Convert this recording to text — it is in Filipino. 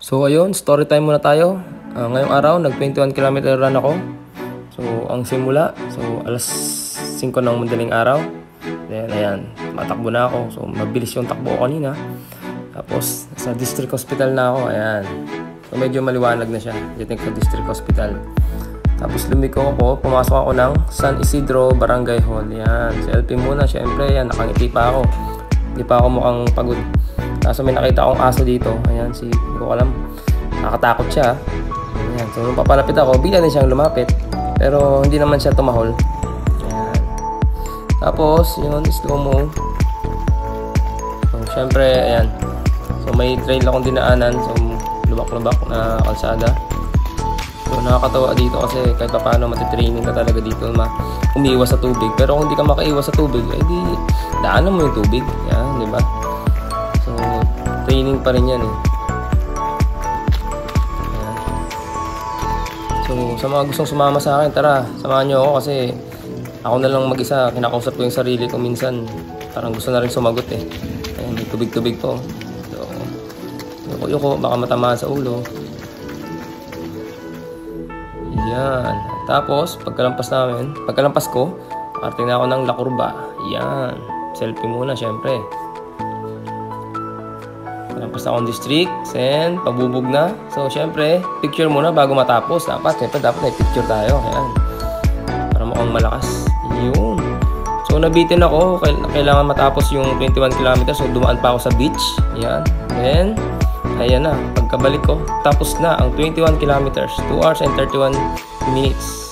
So ayun, story time muna tayo. Ah, ngayong araw, nag 21 km run ako. So ang simula, so alas 5 ng madaling araw. Then ayan, matakbo na ako. So mabilis yung takbo ko kanina. Tapos sa district hospital na ako, ayan. So medyo maliwanag na siya. Dito sa district hospital. Tapos lumiko ako, pumasok ako ng San Isidro Barangay Hall. Yan, selfie muna. Siyempre, yan, nakangiti pa ako. Hindi pa ako mukhang pagod. Kaso may nakita akong aso dito. Ayan, si, hindi ko alam. Nakatakot siya. Ayan, so nung papalapit ako, bigla din siyang lumapit. Pero hindi naman siya tumahol. Ayan. Tapos, yun, slow mo. So, syempre, ayan. So, may trail akong dinaanan. So, lubak-lubak na kalsada. So, nakakatawa dito kasi kahit pa paano matitraining ka talaga dito na umiiwas sa tubig. Pero kung hindi ka makaiwas sa tubig, eh di daanan mo yung tubig. Yan, di ba? Training pa rin yan eh. So, sa mga gustong sumama sa akin, tara, samahan nyo ako kasi ako na lang mag-isa. Kinakausap ko yung sarili ko minsan. Parang gusto na rin sumagot eh. Ayan, may tubig-tubig to. So, yuko-yuko, baka matamaan sa ulo. Yan. Tapos, pagkalampas namin, pagkalampas ko, arte na ako ng La Curva. Yan. Selfie muna, syempre. Pagkalampas na akong district, then, pabubog na. So, syempre, picture muna bago matapos. Dapat, syempre, dapat may picture tayo. Yan. Para mukhang malakas. Yun. So, nabitin ako. Kailangan matapos yung 21 kilometers. So, dumaan pa ako sa beach. Yan. Then, ayan na, pagkabalik ko, tapos na ang 21 kilometers, 2 hours and 31 minutes.